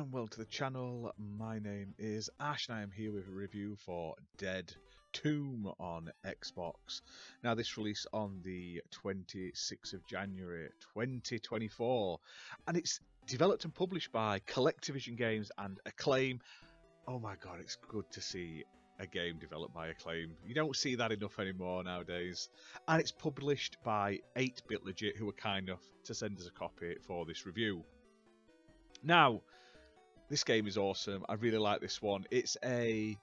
and welcome to the channel. My name is Ash and I am here with a review for Dead Tomb on Xbox. Now this released on the 26th of January 2024 and it's developed and published by CollectorVision Games and Acclaim. Oh my god, it's good to see a game developed by Acclaim. You don't see that enough anymore nowadays. And it's published by 8-Bit Legit who were kind enough to send us a copy for this review. Now, this game is awesome. I really like this one. It's a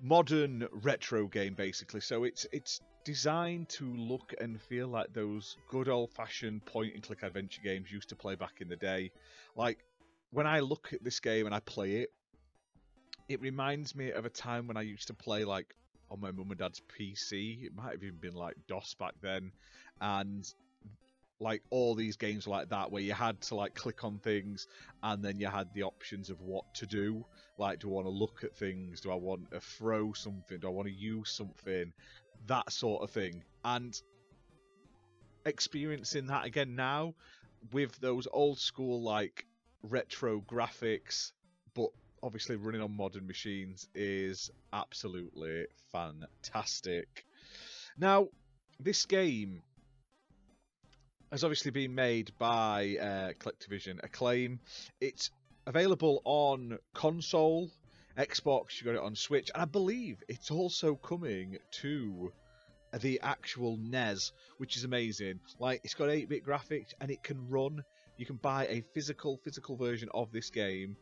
modern retro game basically. So it's it's designed to look and feel like those good old-fashioned point and click adventure games used to play back in the day. Like when I look at this game and I play it, it reminds me of a time when I used to play like on my mum and dad's PC. It might have even been like DOS back then, and like all these games like that where you had to like click on things and then you had the options of what to do. Like do i want to look at things? Do i want to throw something? Do i want to use something? That sort of thing. And experiencing that again now with those old school like retro graphics but obviously running on modern machines is absolutely fantastic. Now this game has obviously been made by uh, CollectorVision Acclaim. It's available on console, Xbox, you got it on Switch, and I believe it's also coming to the actual NES, which is amazing. Like it's got 8-bit graphics and it can run. You can buy a physical physical version of this game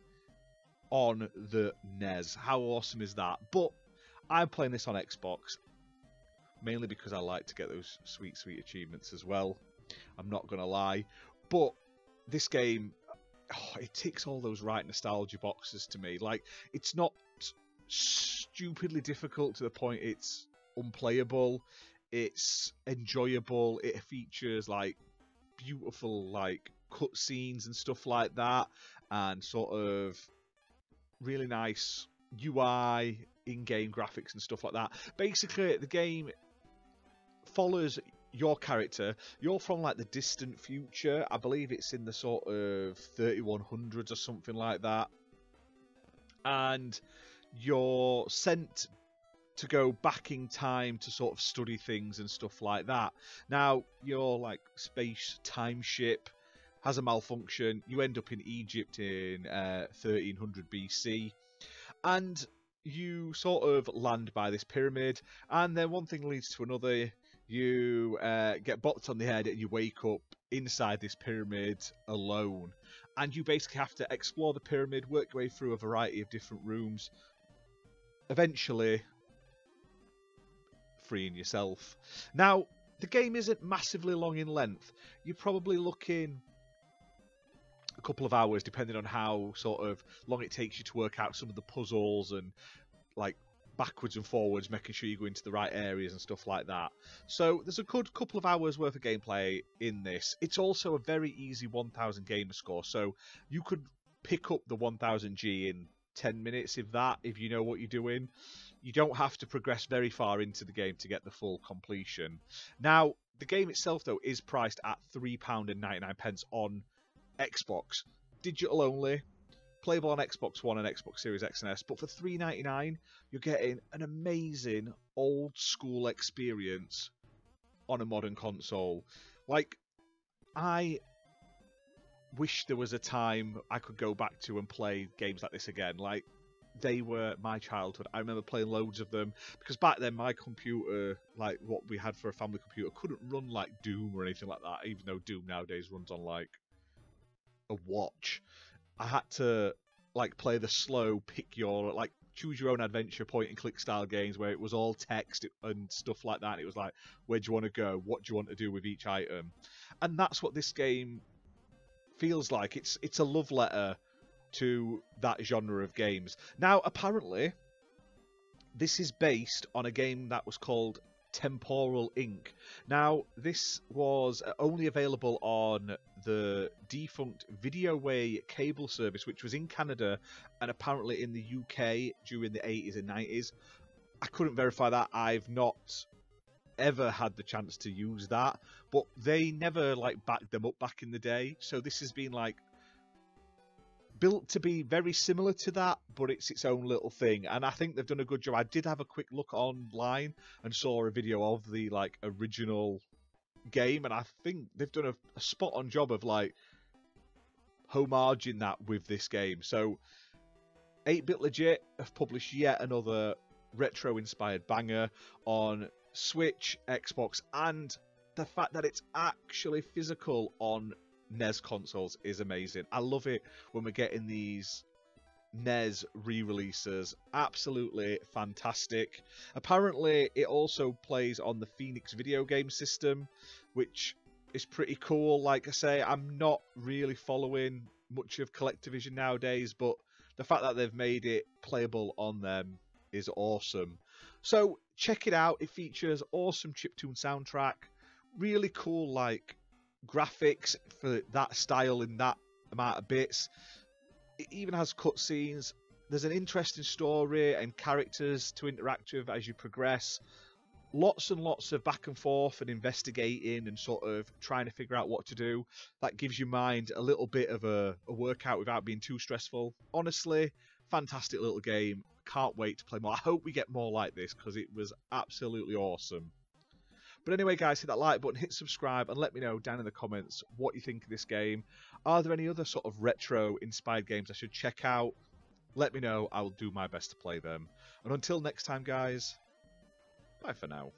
on the NES. How awesome is that? But I'm playing this on Xbox mainly because I like to get those sweet sweet achievements as well. I'm not gonna lie, but this game, oh, it ticks all those right nostalgia boxes to me. Like it's not stupidly difficult to the point it's unplayable. It's enjoyable. It features like beautiful like cutscenes and stuff like that, and sort of really nice UI, in-game graphics and stuff like that. Basically, the game follows your character, you're from like the distant future. I believe it's in the sort of 3100s or something like that. And you're sent to go back in time to sort of study things and stuff like that. Now, your like space time ship has a malfunction. You end up in Egypt in uh, 1300 BC. And you sort of land by this pyramid, and then one thing leads to another you uh, get bopped on the head and you wake up inside this pyramid alone. And you basically have to explore the pyramid, work your way through a variety of different rooms, eventually freeing yourself. Now, the game isn't massively long in length. You're probably looking a couple of hours, depending on how sort of long it takes you to work out some of the puzzles and like backwards and forwards, making sure you go into the right areas and stuff like that. So there's a good couple of hours worth of gameplay in this. It's also a very easy 1000 gamer score, so you could pick up the 1000G in 10 minutes, if that, if you know what you're doing. You don't have to progress very far into the game to get the full completion. Now, the game itself, though, is priced at £3.99 on Xbox. Digital only, playable on Xbox One and Xbox Series X and S. But for three ninety nine, you're getting an amazing old school experience on a modern console. Like, I wish there was a time I could go back to and play games like this again. Like, they were my childhood. I remember playing loads of them because back then my computer, like what we had for a family computer, couldn't run like Doom or anything like that. Even though Doom nowadays runs on like a watch. I had to like play the slow pick your like choose your own adventure point and click style games where it was all text and stuff like that. It was like where do you want to go? What do you want to do with each item? And that's what this game feels like. It's it's a love letter to that genre of games. Now apparently this is based on a game that was called Temporal Ink. Now, this was uh, only available on the defunct Videoway cable service, which was in Canada and apparently in the UK during the 80s and 90s. I couldn't verify that. I've not ever had the chance to use that, but they never like backed them up back in the day. So this has been like built to be very similar to that, but it's its own little thing. And I think they've done a good job. I did have a quick look online and saw a video of the like original game, and I think they've done a, a spot on job of like homaging that with this game. So 8-Bit Legit have published yet another retro inspired banger on Switch, Xbox, and the fact that it's actually physical on NES consoles is amazing. I love it when we're getting these NES re-releases. Absolutely fantastic. Apparently, it also plays on the Phoenix video game system, which is pretty cool. Like I say, I'm not really following much of CollectorVision nowadays, but the fact that they've made it playable on them is awesome. So check it out. It features awesome chiptune soundtrack, really cool like graphics for that style in that amount of bits. It even has cutscenes. There's an interesting story and characters to interact with as you progress. Lots and lots of back and forth and investigating and sort of trying to figure out what to do. That gives your mind a little bit of a, a workout without being too stressful. Honestly, fantastic little game. Can't wait to play more. I hope we get more like this because it was absolutely awesome. But anyway, guys, hit that like button, hit subscribe, and let me know down in the comments what you think of this game. Are there any other sort of retro inspired games I should check out? Let me know. I will do my best to play them. And until next time, guys, bye for now.